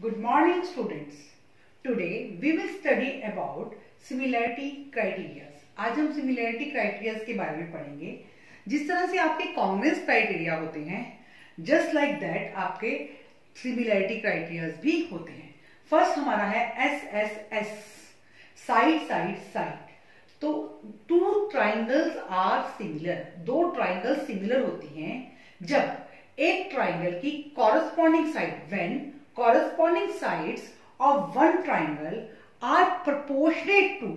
Good morning, students. Today, we will study about similarity criteria. आज हम similarity criteria के बारे में पढ़ेंगे। जिस तरह से आपके कांग्रेस क्राइटेरिया होते हैं जस्ट लाइक दैट आपके सिमिलैरिटी क्राइटेरिया भी होते हैं। फ़र्स्ट हमारा है S S S side side side तो टू ट्राइंगल्स आर सिमिलर दो ट्राइंगल सिमिलर होती हैं। जब एक ट्राइंगल की corresponding side when corresponding sides of one triangle are proportionate to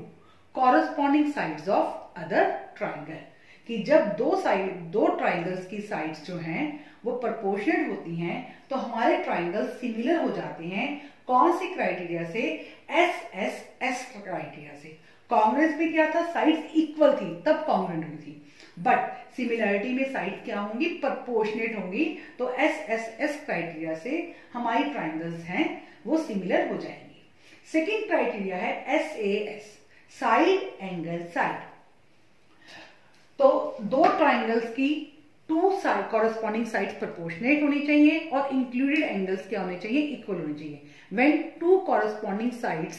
corresponding sides of other triangle. कि जब दो साइड दो ट्राइंगल्स की साइड्स जो हैं, वो प्रपोर्शनेट होती हैं तो हमारे ट्राइंगल सिमिलर हो जाते हैं। कौन सी क्राइटेरिया से? एस एस एस क्राइटेरिया से। कांग्रेस भी क्या था? साइड्स इक्वल थी, तब कॉन्ग्रेंट हुई थी। बट सिमिलैरिटी में साइड क्या होंगी? प्रपोर्शनेट होंगी। तो एस एस एस क्राइटेरिया से हमारी ट्राइंगल्स हैं, वो सिमिलर हो जाएँगी। सेकेंड क्राइटेरिया है S A S side angle side तो दो ट्राइंगल्स की two side corresponding side proportionate होनी चाहिए और इंक्लूडेड एंगल्स क्या होने चाहिए? इक्वल होने चाहिए। When two corresponding sides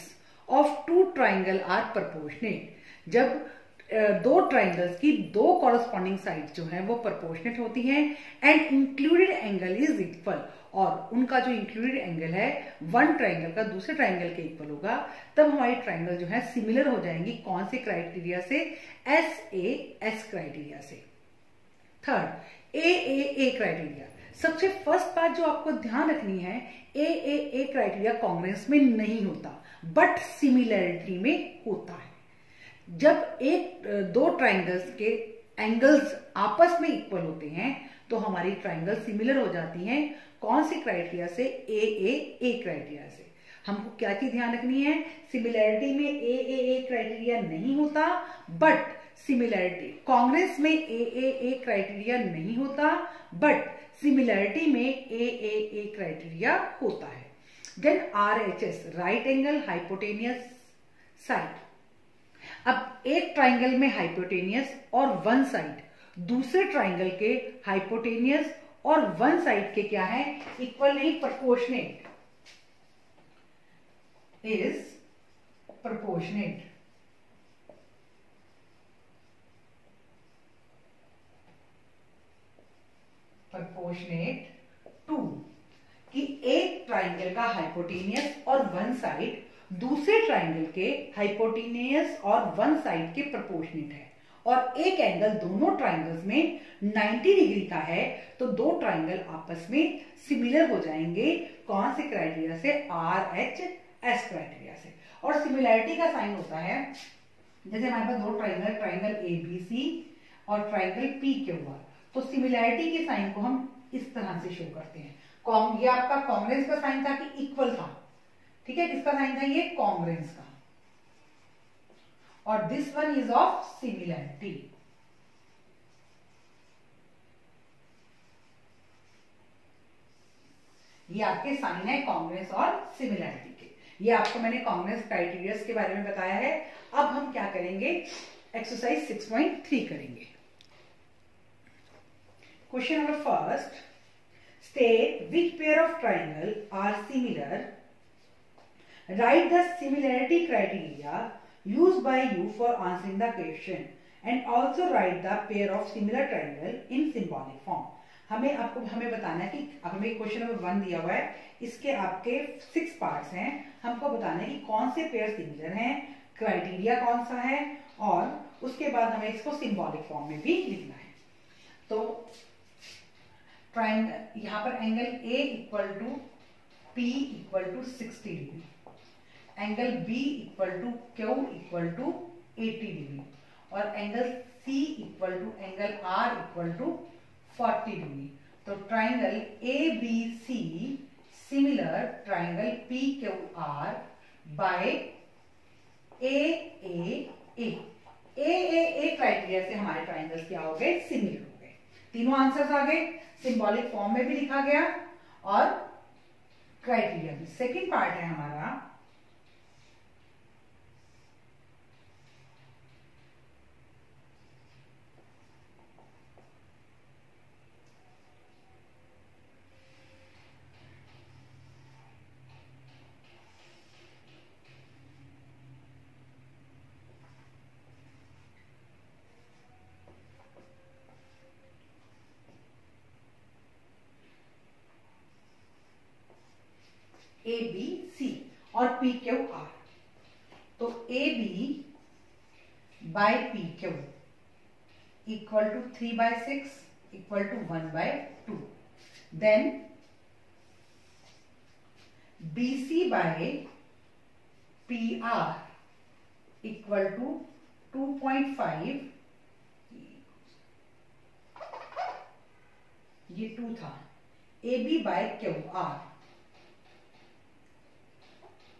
of two triangle are proportionate जब दो ट्राइंगल्स की दो कॉरेस्पॉन्डिंग साइड जो है, वो प्रपोर्शनेट होती हैं and included angle is equal और उनका जो इंक्लूडेड एंगल है वन ट्राइंगल का दूसरे ट्राइंगल के इक्वल होगा। तब हमारी ट्राइंगल जो है सिमिलर हो जाएँगी कौन से क्राइटेरिया से? एस ए एस क्राइटेरिया से। Third A A A criteria सबसे फ़र्स्ट बात जो आपको ध्यान रखनी है ए ए ए क्राइटेरिया कांग्रेस में नहीं होता बट सिमिलैरिटी में होता है। जब एक दो ट्राइंगल्स के एंगल्स आपस में इक्वल होते हैं तो हमारी ट्राइंगल सिमिलर हो जाती हैं। कौन सी क्राइटेरिया से? ए ए ए क्राइटेरिया से। हमको क्या चीज़ ध्यान रखनी है? सिमिलैरिटी में ए ए ए क्राइटेरिया नहीं होता बट सिमिलैरिटी कांग्रेस में ए ए ए क्राइटेरिया नहीं होता बट सिमिलैरिटी में ए ए ए क्राइटेरिया होता है। Then R H S right angle hypotenuse side अब एक ट्राइंगल में हाइपोटेनियस और वन साइड दूसरे ट्राइंगल के हाइपोटेनियस और वन साइड के क्या है? इक्वल नहीं proportionate is proportionate proportionate to कि एक ट्राइंगल का हाइपोटेनियस और वन साइड दूसरे ट्राइंगल के हाइपोटिनियस और वन साइड के प्रपोर्शनेट है। और एक एंगल दोनों ट्राइंगल्स में 90 डिग्री का है तो दो ट्राइंगल आपस में सिमिलर हो जाएँगे। कौन से क्राइटेरिया से? आर एच एस क्राइटेरिया से। और सिमिलैरिटी का साइन होता है, जैसे हमारे पास दो triangle triangle A B C और ट्राइंगल पी के आर तो सिमिलैरिटी के साइन को हम इस तरह से शो करते हैं। ये आपका कांग्रेस का साइन था कि इक्वल था? ठीक है, किसका साइन था ये? कॉन्ग्रेंस का। और this one is of similarity ये आपके साइन है कांग्रेस और सिमिलैरिटी के। ये आपको मैंने कांग्रेस क्राइटेरिया के बारे में बताया है। अब हम क्या करेंगे? एक्सरसाइज 6.3 करेंगे। Question number first state which pair of triangle are similar Write the similarity criteria used by you for answering the question and also write the pair of similar triangle in symbolic form. हमें आपको, हमें बताना है कि, अब हमें question number one दिया हुआ है, इसके आपके सिक्स पार्ट्स हैं। हमको बताना है कि कौन से पेयर सिमिलर हैं क्राइटेरिया कौन सा है, और उसके बाद हमें इसको सिंबॉलिक फॉर्म में भी लिखना है। तो ट्राइंगल यहाँ पर angle A equal to P equal to sixty degree angle B equal to Q equal to 80 degree और angle C equal to angle R equal to 40 degree तो triangle A B C similar triangle P Q R by A A A A A A criteria से हमारे triangles क्या हो गए? Similar हो गए. तीनों आंसर्स आ गए. सिंबॉलिक फॉर्म में भी लिखा गया और क्राइटेरिया भी. सेकेंड पार्ट है हमारा ए बी सी और पी क्यू आर तो A B by P Q equal to three by six equal to one by two then B C by P R equal to two point five ये two था. A B by Q R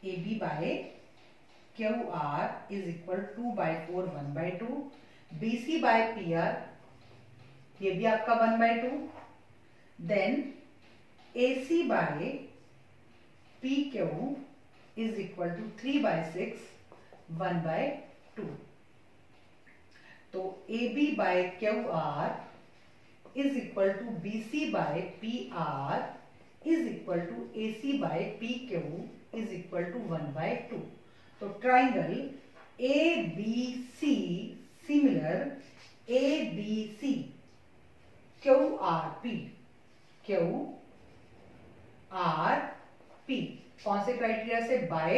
A B by Q R is equal to by four one by two B C by P R ये भी आपका one by two then A C by P Q is equal two three by six one by two तो A B by Q R is equal to B C by P R is equal to A C by P BC by PR is equal to AC by PQ is equal to 1 by 2. So triangle ABC similar ABC QRP QRP कौन से criteria से? By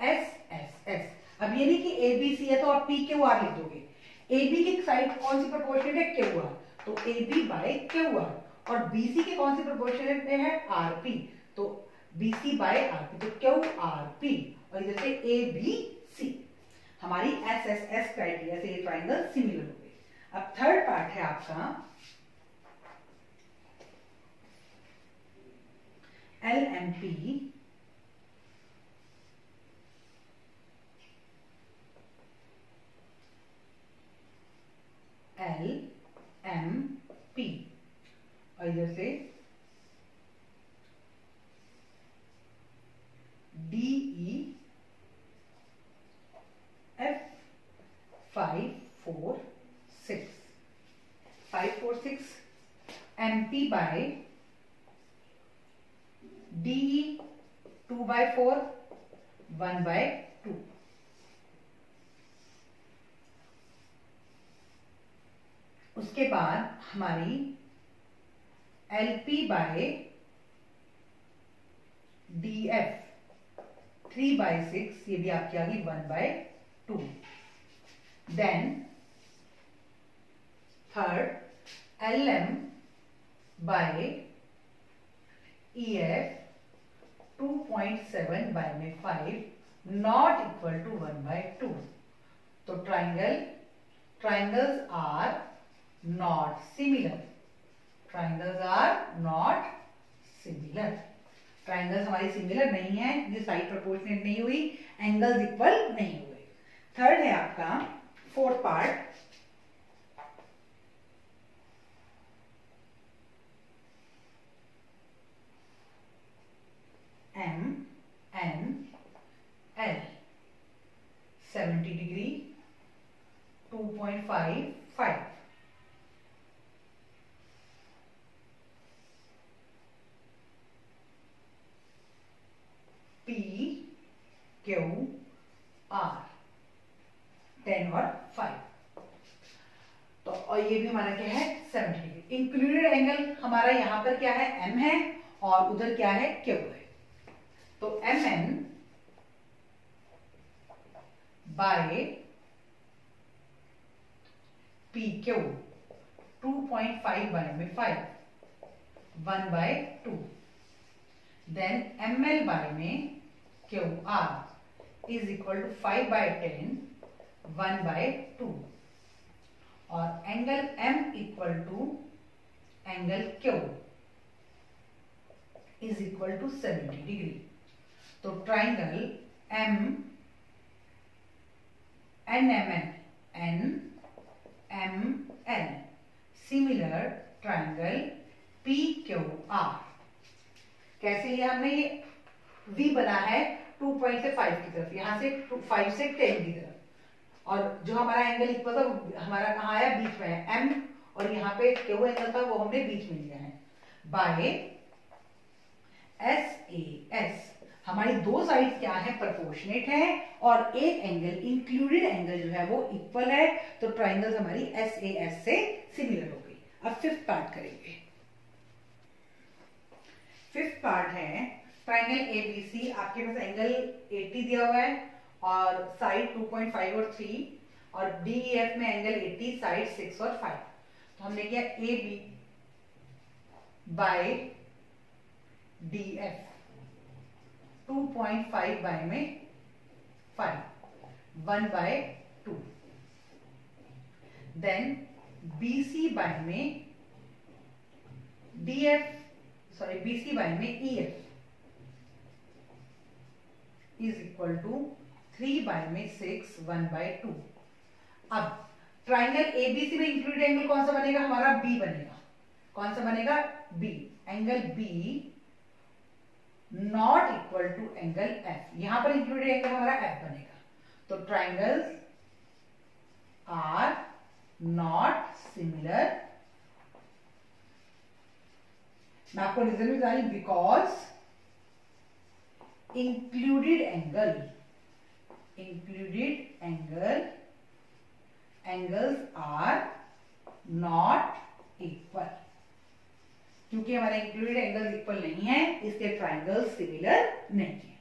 S S S अब ये नहीं कि ए B सी है तो आप पी क्यू आर लिख दोगे। ए बी की साइड कौन सी प्रोपोर्शनेट है? क्यू आर तो A B by Q R और बीसी के कौन से प्रोपोर्शन है? आरपी तो B C by R P तो क्यू आर पी और इधर से ए बी सी हमारी एस एस एस क्राइटेरिया से ये ट्राइंगल सिमिलर हो गए अब थर्ड पार्ट है आपका। L M P L M P और इधर से D E F five four six five four six M P by D two by four one by two उसके बाद हमारी L P by D F three by six ये भी आपकी आ गई one by two then third L M by F two point seven by में five not equal to one by two तो triangle triangles are not similar. Triangles are not similar. Triangles हमारी similar नहीं है, ये side proportionate नहीं हुई angles equal नहीं हुए। थर्ड है आपका fourth part M N L 70 degree 2.55 Q R ten और फाइव तो और ये भी हमारा क्या है सेवेंटी डिग्री इंक्लूडेड एंगल हमारा यहाँ पर क्या है? एम है और उधर क्या है? क्यू है. तो M N by P Q two point five by में five one by two then M L by में Q R is equal to 5 by 10 1 by 2 और angle M equal to angle Q. Is equal to 70 degree तो triangle M N M N N M N similar triangle P Q R कैसे ये हमने ये V बना है two point से five की तरफ़, यहाँ से फाइव से टेन की तरफ़. और जो हमारा एंगल इक्वल था हमारा कहा आया? बीच में है एम और यहाँ पे क्यू एंगल था, वो हमने बीच में लिया है. बाय एस ए एस हमारी दो साइड क्या है? प्रोपोर्शनेट है और एक एंगल इंक्लूडेड एंगल जो है वो इक्वल है। तो ट्राइंगल हमारी एस ए एस से सिमिलर हो गई। अब फिफ्थ पार्ट करेंगे। फिफ्थ पार्ट है ट्राइंगल ए बी सी आपके पास एंगल 80 दिया हुआ है और साइड 2.5 और 3 और डी एफ़ में एंगल 80 साइड 6 और 5 तो हमने किया A B by D F 2.5 by में 5 1 by two then B C by में D F sorry B C by में E F is equal to three by में सिक्स वन बाय टू अब triangle ABC में included angle कौन सा बनेगा? हमारा बी बनेगा। कौन सा बनेगा? B angle B not equal to angle F यहाँ पर इंक्लूडेड एंगल हमारा एफ़ बनेगा। तो ट्राइंगल्स आर नॉट सिमिलर मैं आपको रीजन भी बता रही because included angle included angle angles are not equal क्योंकि हमारे इंक्लूडेड एंगल्स इक्वल नहीं है इसलिए ट्राइंगल सिमिलर नहीं है।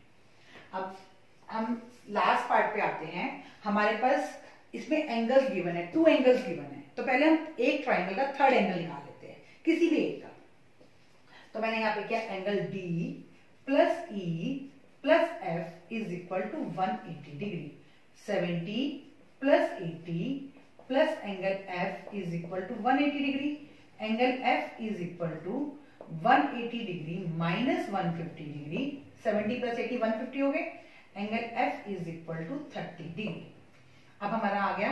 अब हम लास्ट पार्ट पे आते हैं। हमारे पास इसमें एंगल्स गिवन है टू एंगल्स गिवन है। तो पहले हम एक ट्राइंगल का थर्ड एंगल निकाल लेते हैं, किसी भी एक का। तो मैंने यहाँ पे किया angle D plus E plus F is equal to 180 degree 70 plus eighty plus angle F is equal to one eighty degree angle F is equal to 180 degree minus 150 degree 70 plus 80 150 हो गए. Angle F is equal to 30 degree अब हमारा आ गया.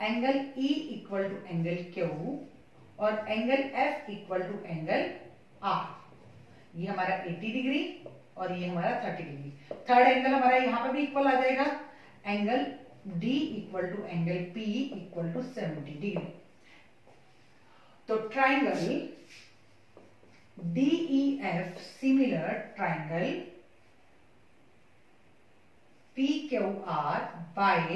Angle E equal to angle Q और angle F equal to angle R ये हमारा 80 degree और ये हमारा 30 डिग्री थर्ड एंगल हमारा यहाँ पर भी इक्वल आ जाएगा. Angle D equal to angle P equal to 70 degree तो triangle P Q R by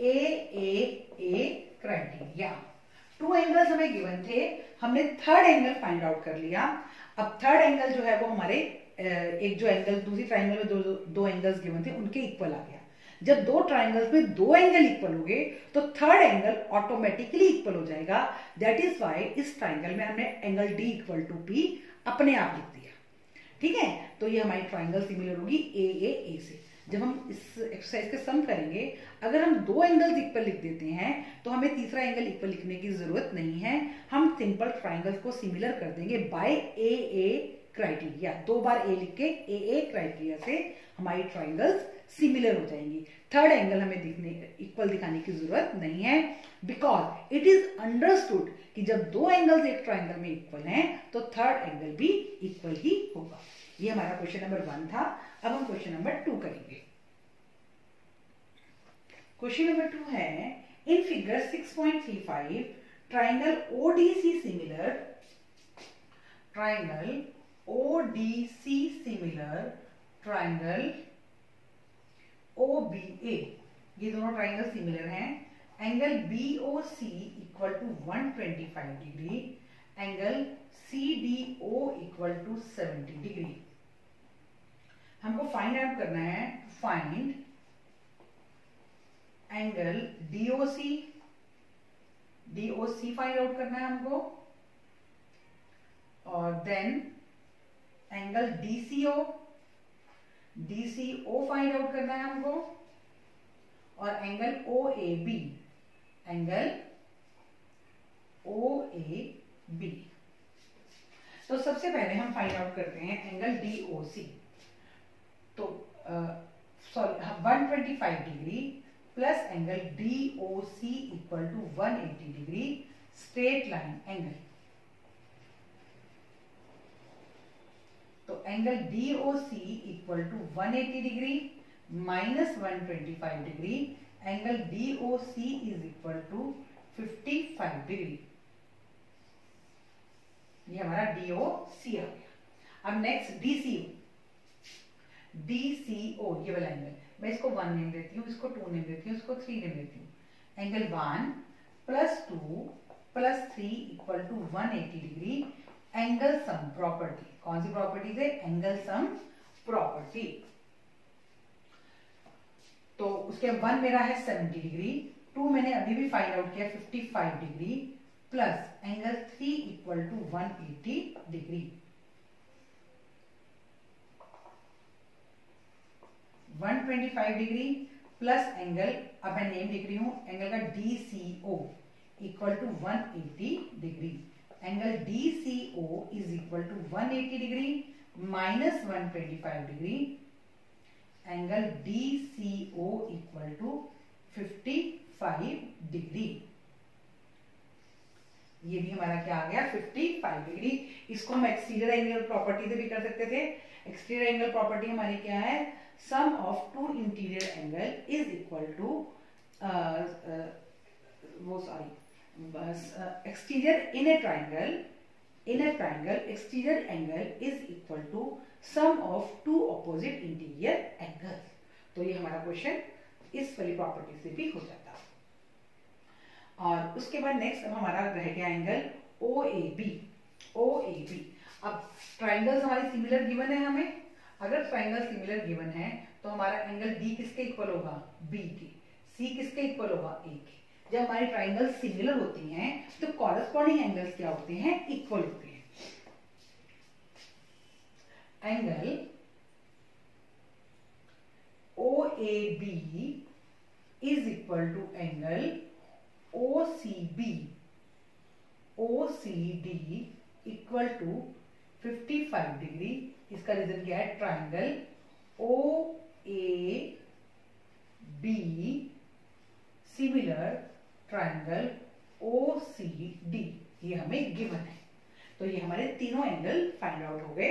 A A A criteria two angles हमें गिवन थे, हमने थर्ड एंगल फाइंड आउट कर लिया। अब थर्ड एंगल जो है वो हमारे एक जो एंगल दूसरी ट्राइंगल में दो दो एंगल्स गिवन थे, उनके इक्वल आ गया। जब दो ट्राइंगल्स में दो एंगल इक्वल हो गए तो थर्ड एंगल ऑटोमेटिकली इक्वल हो जाएगा। दैट इज़ वाई इस ट्राइंगल में हमने angle D equal to P अपने आप लिख दिया। ठीक है? तो ये हमारी ट्राइंगल सिमिलर होगी ए ए ए से। जब हम इस एक्सरसाइज के सम करेंगे, अगर हम दो एंगल्स इक्वल लिख देते हैं तो हमें तीसरा एंगल इक्वल लिखने की ज़रूरत नहीं है। हम सिंपल ट्राइंगल्स को सिमिलर कर देंगे बाय ए ए क्राइटेरिया दो बार ए लिख के ए ए क्राइटेरिया से हमारी ट्राइंगल्स सिमिलर हो जाएँगी। थर्ड एंगल हमें दिखने इक्वल दिखाने की ज़रूरत नहीं है। बिकॉज़ इट इज़ अंडरस्टूड कि जब दो एंगल्स एक ट्राइंगल में इक्वल हैं तो थर्ड एंगल भी इक्वल ही होगा। ये हमारा क्वेश्चन नंबर वन था। अब हम क्वेश्चन नंबर टू करेंगे। क्वेश्चन नंबर टू है in figure 6.35 triangle O D C similar triangle triangle O B A ये दोनों ट्राइंगल सिमिलर हैं. Angle C equal to 125 degree angle O equal to 70 degree हमको find out करना है find angle D O C D O C find out करना है हमको. और then angle D C O D C O find out करना है हमको, और angle O A B angle O A B तो सबसे पहले हम फाइंड आउट करते हैं एंगल डी ओ सी तो sorry one twenty five degree plus angle D O C equal to one eighty degree straight line angle angle D O C equal to 180 degree minus 125 degree angle D O C is equal to 55 degree ये हमारा DOC आ गया। अब next DCO DCO ये वाला angle मैं इसको one name देती हूँ, इसको टू नेम देती हूँ, इसको थ्री नेम देती हूँ। Angle one plus two plus three equal to one eighty degree angle sum property कौन सी प्रॉपर्टी है? एंगल सम प्रॉपर्टी तो उसके वन मेरा है सेवेंटी डिग्री टू मैंने अभी भी फाइंड आउट किया fifty five degree plus angle three equal to one eighty degree one twenty five degree plus angle अब मैं नेम लिख रही हूँ एंगल का D C O equal to one eighty degree angle D C O is equal to one eighty degree minus one twenty five degree angle D C O equal to fifty five degree ये भी हमारा क्या आ गया? 55 degree इसको हम exterior angle property से भी कर सकते थे. एक्सटीरियर एंगल प्रॉपर्टी हमारी क्या है? Sum of two interior angle is equal to वो sorry exterior triangle in a triangle exterior angle is equal to sum of two opposite interior angle तो ये हमारा क्वेश्चन इस वाली प्रॉपर्टी से भी हो जाता। और उसके बाद नेक्स्ट अब हमारा रह गया angle O A B O A B अब ट्राइंगल्स हमारे सिमिलर गिवन है हमें। अगर ट्राइंगल सिमिलर गिवन है तो हमारा एंगल डी किसके इक्वल होगा? बी के। सी किसके इक्वल होगा? ए के। जब हमारी ट्राइंगल सिमिलर होती हैं तो कॉरेस्पॉन्डिंग एंगल्स क्या होते हैं? इक्वल होते हैं। Angle O A B is equal to angle O C B O C D equal to 55 degree इसका रीजन क्या है? Triangle O A B similar triangle O C D ये हमें गिवन है। तो ये हमारे तीनों एंगल फाइंड आउट हो गए।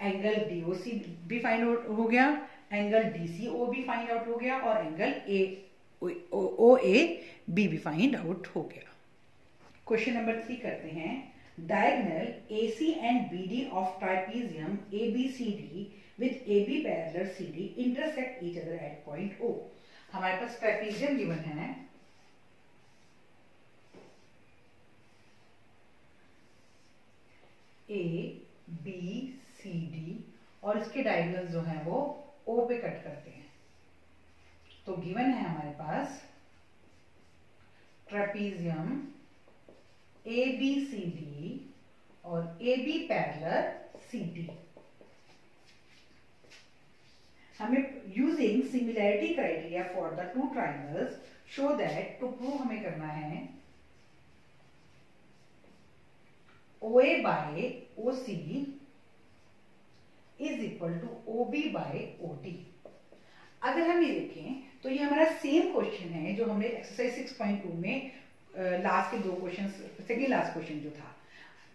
एंगल डीओसी भी फाइंड आउट हो गया। एंगल डीसीओ भी फाइंड आउट हो गया और angle A O A B भी फाइंड आउट हो गया। क्वेश्चन नंबर थ्री करते हैं। Diagonal AC B BD of trapezium A B AB parallel CD intersect each other at point O. हमारे पास ट्राइपीजियम गिवन है। ए बी सी डी और इसके डायगोनल जो हैं वो ओ पे कट करते हैं। तो गिवन है हमारे पास trapezium A B C D और A B parallel C D हमें using similarity criteria for the two triangles show that to prove हमें करना है by O C is equal to by O D अगर हम ये देखें तो ये हमारा सेम क्वेश्चन है जो हमने एक्सरसाइज 6.2 में लास्ट के दो क्वेश्चन सेकेंड लास्ट क्वेश्चन जो था।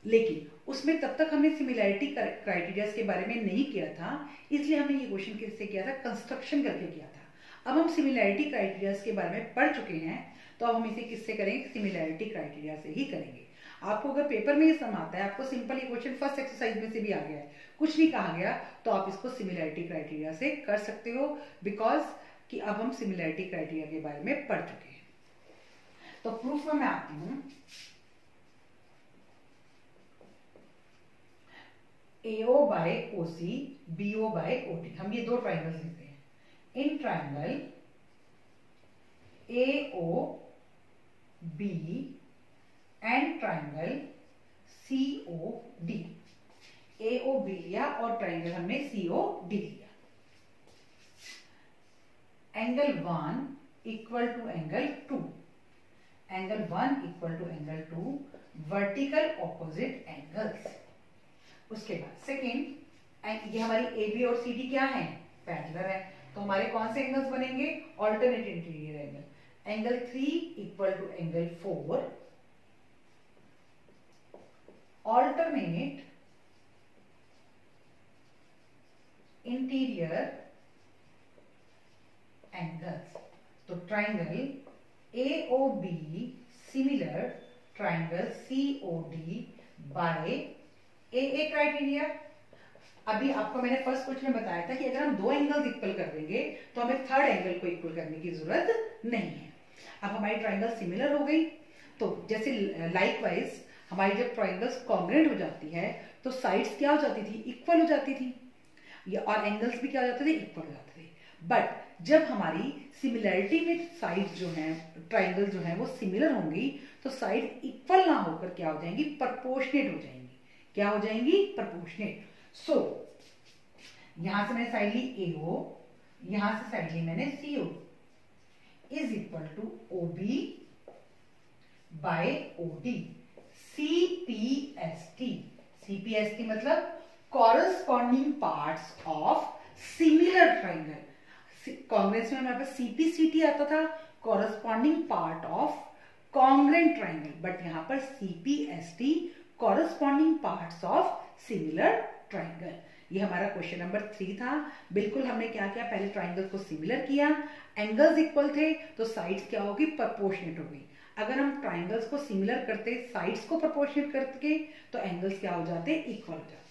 लेकिन उसमें तब तक हमने सिमिलैरिटी क्राइटेरिया के बारे में नहीं किया था, इसलिए हमने ये क्वेश्चन किससे किया था? कंस्ट्रक्शन करके किया था। अब हम सिमिलैरिटी क्राइटेरिया के बारे में पढ़ चुके हैं तो अब हम इसे किससे करेंगे सिमिलैरिटी क्राइटेरिया से ही करेंगे। आपको अगर पेपर में ये सम आता है, आपको सिंपल ये क्वेश्चन फ़र्स्ट एक्सरसाइज में से भी आ गया है। कुछ नहीं कहा गया तो आप इसको सिमिलैरिटी क्राइटेरिया से कर सकते हो बिकॉज़ कि अब हम सिमिलैरिटी क्राइटेरिया के बारे में पढ़ चुके हैं। तो प्रूफ में मैं आती हूँ। A O by O C B O by O T हम ये दो ट्राइंगल्स लेते हैं। In triangle A B and triangle C O D A O B लिया और ट्राइंगल हमने सी ओ डी लिया. Angle one equal to angle two angle one equal to angle two vertical opposite angles उसके बाद second ये हमारी A B और C D क्या है? पैरलर है. तो हमारे कौन से एंगल्स बनेंगे? Alternate interior angle angle three equal to angle four alternate interior angles तो triangle AOB similar triangle COD by AA criteria अभी आपको मैंने फ़र्स्ट क्वेश्चन में बताया था कि अगर हम दो एंगल्स इक्वल कर देंगे तो हमें थर्ड एंगल को इक्वल करने की ज़रूरत नहीं है। अब हमारी ट्राइंगल सिमिलर हो गई। तो जैसे लाइकवाइज हमारी जब ट्राइंगल्स कॉन्ग्रेंट हो जाती है तो साइड्स क्या हो जाती थी? इक्वल हो जाती थी। या और एंगल्स भी क्या हो जाते थे? इक्वल हो जाते थे। बट जब हमारी सिमिलैरिटी में साइड जो है ट्राइंगल जो है वो सिमिलर होंगी तो साइड इक्वल ना होकर क्या हो जाएँगी? प्रपोर्शनेट हो जाएँगी। क्या हो जाएँगी? प्रपोर्शनेट सो so, यहाँ से मैंने साइड ली ए ओ यहाँ से साइड ली मैंने C O is equal to O B by O D C P S T C P S T मतलब corresponding parts of similar triangle congruence में हमारे पास सीपीसीटी आता था corresponding part of congruent triangle but यहाँ पर CPST corresponding parts of similar triangle ये हमारा क्वेश्चन नंबर थ्री था। बिल्कुल हमने क्या किया पहले ट्राइंगल को सिमिलर किया? एंगल्स इक्वल थे तो साइड्स क्या होगी? प्रपोर्शनेट होगी। अगर हम ट्राइंगल्स को सिमिलर करते साइड्स को प्रपोर्शनेट करके तो एंगल्स क्या हो जाते? इक्वल हो जाते.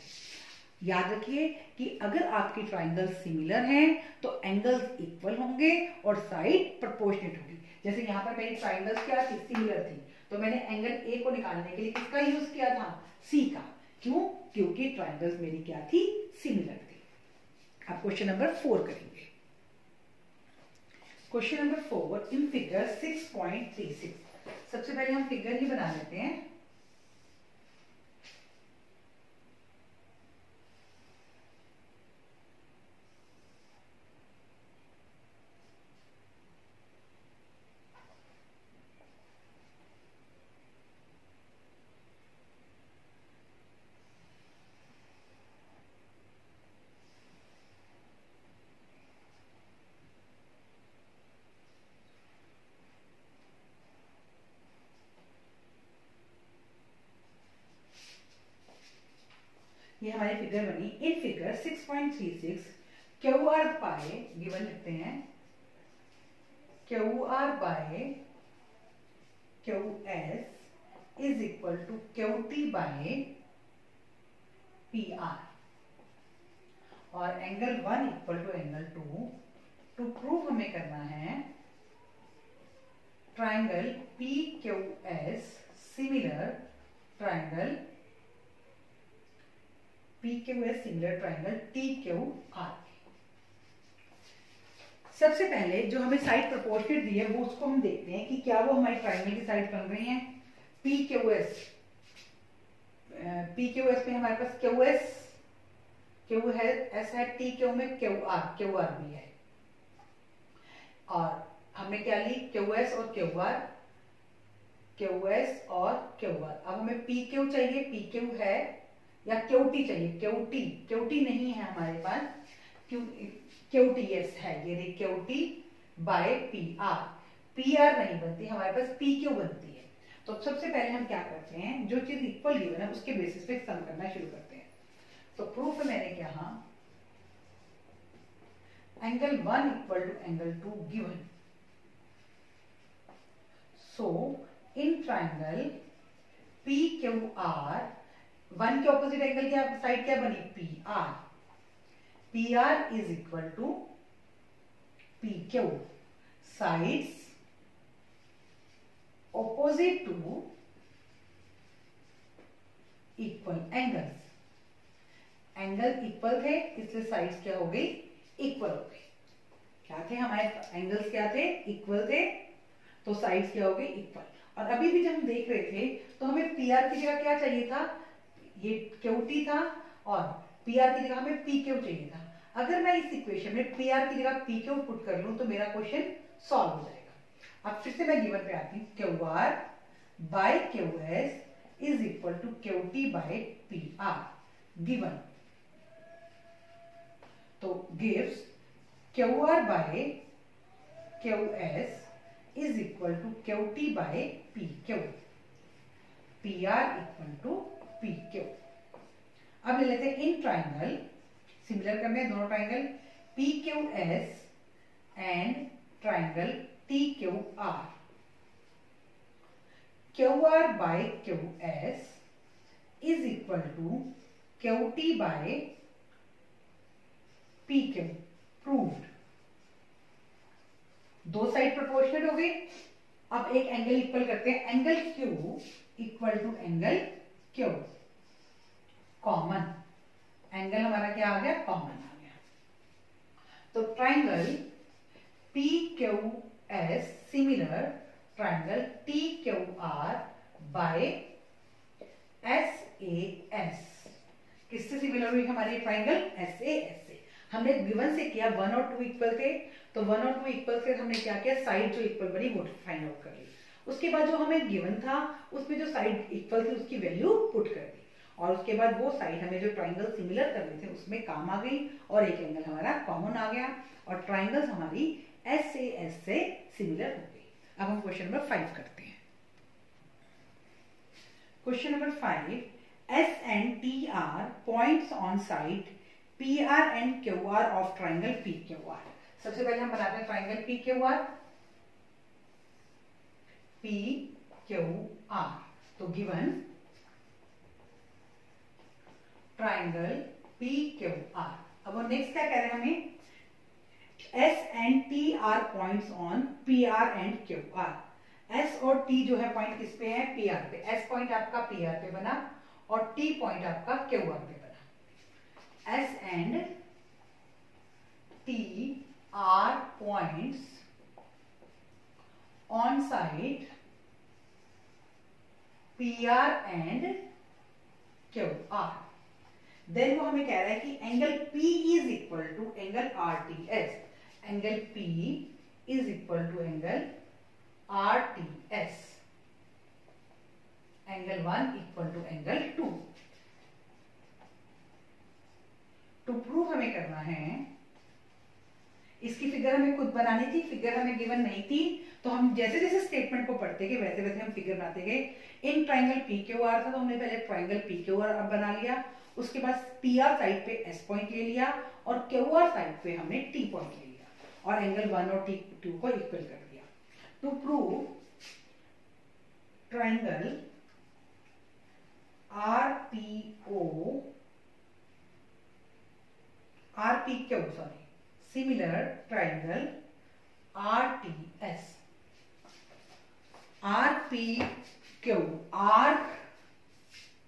याद रखिए कि अगर आपकी ट्राइंगल सिमिलर हैं तो एंगल्स इक्वल होंगे और साइड प्रपोर्शनेट होगी. जैसे यहाँ पर मेरी ट्राइंगल्स क्या थी? सिमिलर थी. तो मैंने एंगल ए को निकालने के लिए किसका यूज़ किया था? सी का. क्यों? क्योंकि ट्राइंगल्स मेरी क्या थी? सिमिलर थी. अब क्वेश्चन नंबर फोर करेंगे. Question number four in figure 6.36 सबसे पहले हम फिगर ही बना लेते हैं। ये हमारी फिगर बनी। In figure 6.36 Q R by given लिखते हैं। Q R by Q S is equal to Q T by P R और angle one equal to angle two to prove हमें करना है। Triangle P Q S similar triangle P Q S similar triangle T Q R सबसे पहले जो हमें side proportionate दी है वो उसको हम देखते हैं कि क्या वो हमारी ट्राइंगल की साइड बन रही है। P Q S P Q S में हमारे पास क्यू एस क्यू है एस है टी क्यू में क्यू आर क्यू आर भी है। और हमने क्या ली? क्यू एस और क्यू आर क्यू एस और क्यू आर अब हमें पी क्यू चाहिए पी क्यू है या क्योटी चाहिए, क्योटी क्योटी नहीं है हमारे पास, क्यू, क्योटी यस है ये देखिए Q T by P R. P R नहीं बनती, हमारे पास पी क्यू बनती है? तो सबसे पहले हम क्या करते हैं, जो चीज़ इक्वल गिवन है, उसके बेसिस पे सम करना शुरू करते हैं। तो प्रूफ मैंने क्या angle one equal to angle two given so in triangle P Q R one के ऑपोजिट एंगल क्या साइड क्या बनी? P R P R is equal to P Q sides opposite to equal angles angle equal थे, इसलिए sides क्या हो गई? Equal हो गई. क्या थे हमारे एंगल्स क्या थे? इक्वल थे. तो साइड्स क्या हो गई? इक्वल और अभी भी जब हम देख रहे थे तो हमें पी आर की जगह क्या चाहिए था? ये क्यू टी था और पी आर की जगह हमें पी क्यू चाहिए था। अगर मैं इस इक्वेशन में पी आर की जगह पी क्यू पुट कर लूँ तो मेरा क्वेश्चन सॉल्व हो जाएगा। अब फिर से मैं गिवन पे आती हूँ। Q R by Q S is equal to Q T by P R given तो gives Q R by Q S is equal to Q T by P Q P R equal to P Q अब ले लेते हैं इन triangle similar करने दोनों triangle P Q S and triangle T Q R Q R by Q S is equal to Q T by P Q proved दो side proportional हो गई अब एक एंगल इक्वल करते हैं। Angle Q equal to angle Q common angle हमारा क्या आ गया कॉमन आ गया तो triangle P Q S similar triangle T Q R by S A S किससे सिमिलर हुई हमारी ट्राइंगल एस ए एस से हमने गिवन से किया वन और टू इक्वल थे तो वन और टू इक्वल से हमने क्या किया? साइड जो इक्वल बनी, वो फाइंड आउट कर ली। उसके बाद जो हमें गिवन था, उसमें जो साइड इक्वल थी, उसकी वैल्यू पुट कर दी। और उसके बाद वो साइड हमें जो ट्राइंगल सिमिलर कर रहे थे, उसमें काम आ गई और एक एंगल हमारा कॉमन आ गया और ट्राइंगल्स हमारी एस से एस से सिमिलर हो गई। अब हम क्वेश्चन नंबर फाइव करते हैं। Question number five S and T are points on side P R and Q R of triangle P Q R सबसे पहले हम बनाते हैं triangle P Q R P Q R तो given triangle P Q R अब next क्या कह रहे हैं हमें? S and T are points on P R and Q R S और टी जो है पॉइंट किस पे है? पी आर पे. एस पॉइंट आपका पी आर पे बना. और टी पॉइंट आपका क्यू आर पे बना। S and T are points on side P R and Q R then वो हमें कह रहा है कि angle P is equal to angle R T S angle P is equal to angle R T S angle one equal to angle two to prove हमें करना है, इसकी फिगर हमें खुद बनानी थी फिगर हमें गिवन नहीं थी तो हम जैसे जैसे स्टेटमेंट को पढ़ते गए, वैसे वैसे हम फिगर बनाते गए। In triangle P Q R था तो हमने पहले ट्राइंगल पी क्यू आर अब बना लिया। उसके बाद पी आर साइड पे एस पॉइंट ले लिया और क्यू आर साइड पे हमने टी पॉइंट ले लिया और एंगल वन और टी टू को इक्वल कर दिया। To prove triangle R P O R P Q sorry similar triangle R T S R P Q R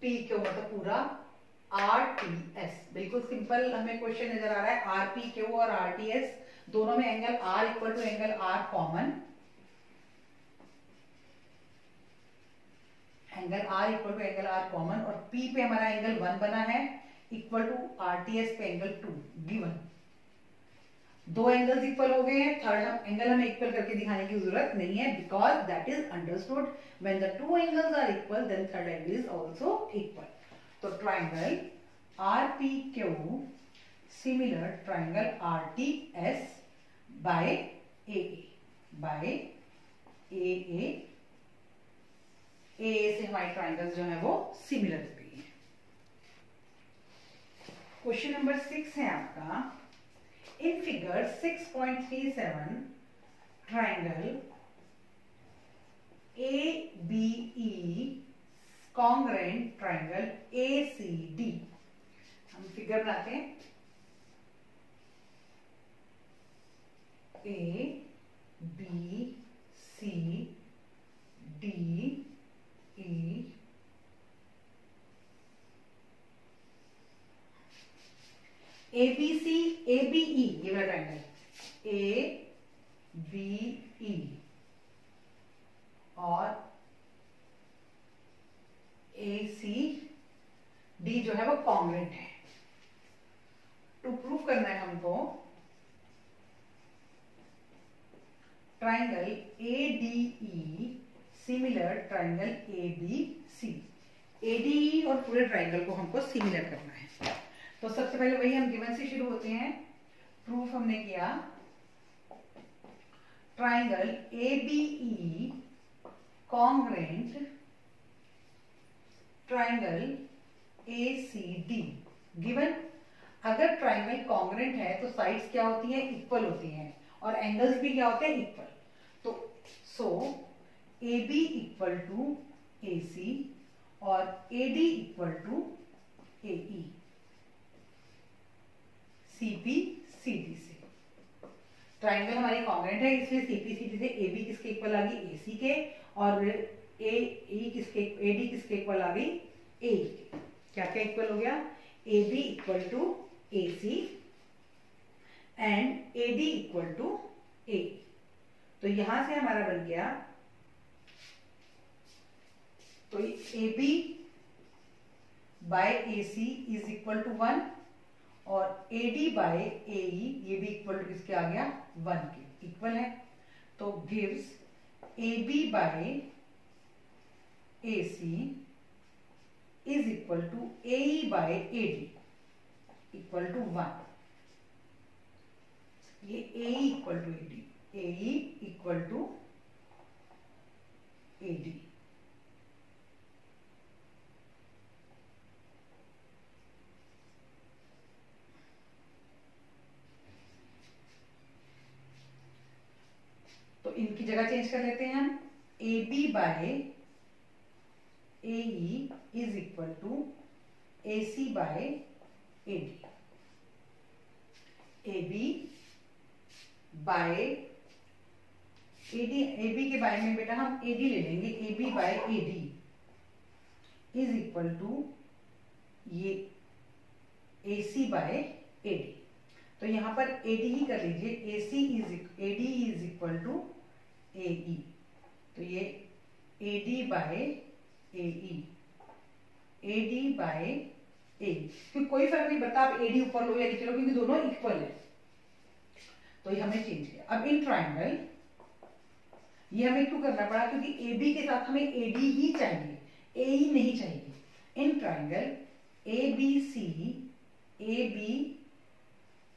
P Q मतलब पूरा? आर टी एस बिल्कुल सिंपल हमें क्वेश्चन नज़र आ रहा है। आर पी क्यू और आर टी एस दोनों में angle R equal to angle R common angle R equal to angle R common और पी पे हमारा एंगल वन बना है equal to R T S पे एंगल टू गिवन दो एंगल्स इक्वल हो गए हैं थर्ड हम एंगल हमें इक्वल करके दिखाने की ज़रूरत नहीं है because that is understood when the two angles are equal then third angle is also equal तो triangle R P Q similar triangle R T S by A by A A A से हमारे triangles जो है वो similar हो गई है question number six है आपका. In figure 6.37, triangle triangle A C D हम फिगर बनाते हैं. A B C D A B E ये वाला ट्राइंगल ए बी ई और ए सी डी जो है वो कॉन्ग्रेंट है. टू प्रूव करना है हमको triangle A D E similar triangle A B C A D और पूरे ट्राइंगल को हमको सिमिलर करना है। तो सबसे पहले वही हम गिवन से शुरू होते हैं। प्रूफ हमने किया। Triangle A B E congruent triangle A C D given अगर ट्राइंगल कॉन्ग्रेंट है तो साइड्स क्या होती हैं? इक्वल होती हैं। और एंगल्स भी क्या होते हैं? इक्वल तो so A B equal to A C और A D equal to A E C P C D से. ट्राइंगल हमारी कॉन्ग्रेंट है, इसलिए सीपी सीडी से ए बी किसके इक्वल आ गई? ए सी के और ए ई किसके ए डी किसके इक्वल आ गई? ए के. क्या क्या इक्वल हो गया? A B equal to A C and A D equal to A तो यहाँ से हमारा बन गया तो A B by A C is equal to one और ए डी बाय ए ये भी इक्वल टू किसके आ गया? वन के। इक्वल है? तो gives A B by A C is equal to A by A D, equal to one. ये A equal to A D, A equal to A D. तो इनकी जगह चेंज कर लेते हैं हम. A B by A is equal to A C by A D A B by A D A B के बारे में बेटा हम ए डी ले लेंगे. A B by A D is equal to ये A C by A D तो यहाँ पर ए डी ही कर लीजिए. A C is A D is equal to A E तो ये A D by A E A D by A क्योंकि कोई फ़र्क नहीं पड़ता, आप ए डी ऊपर लो या नीचे लो, क्योंकि दोनों इक्वल है। तो ये हमने चेंज किया। अब इन ट्राइंगल ये हमें क्यों करना पड़ा? क्योंकि ए बी के साथ हमें ए डी ही चाहिए ए ई नहीं चाहिए। In triangle A B C A B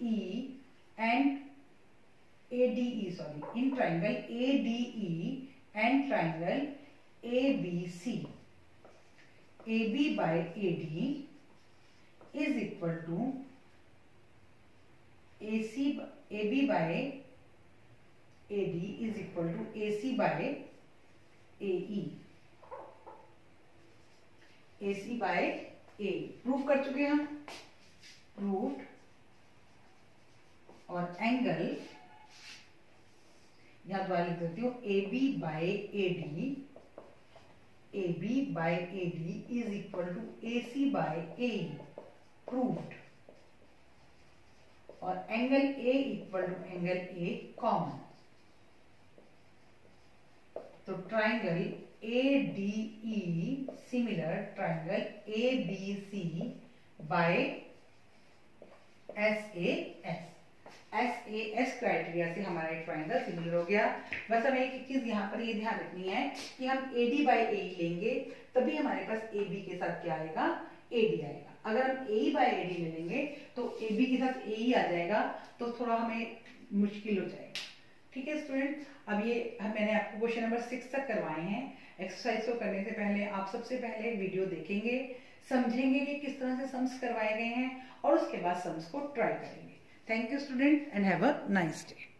E and A D sorry in triangle A D and triangle A B C A B by A D is equal to A C A B by A D is equal to A C by A E A C by A proof कर चुके हैं हम? और angle यहाँ द्वारा लिख देती हूँ A B by A D A B by A D is equal to A C by A proved और angle A equal to angle A common तो triangle A D E similar triangle A B C by S A S S A S criteria से हमारा एक triangle similar हो गया। बस हमें एक चीज़ यहाँ पर ये ध्यान रखनी है कि हम ए डी बाई ए लेंगे, तभी हमारे पास ए बी के साथ क्या आएगा? ए डी आएगा। अगर हम ए बाई ए डी ले लेंगे तो ए बी के साथ ए ही आ जाएगा तो थोड़ा हमें मुश्किल हो जाएगा। ठीक है स्टूडेंट अब ये मैंने आपको क्वेश्चन नंबर सिक्स तक करवाए हैं। एक्सरसाइज को करने से पहले आप सबसे पहले वीडियो देखेंगे, समझेंगे कि किस तरह से सम्स करवाए गए हैं, और उसके बाद सम्स को ट्राई करेंगे। Thank you student and have a nice day.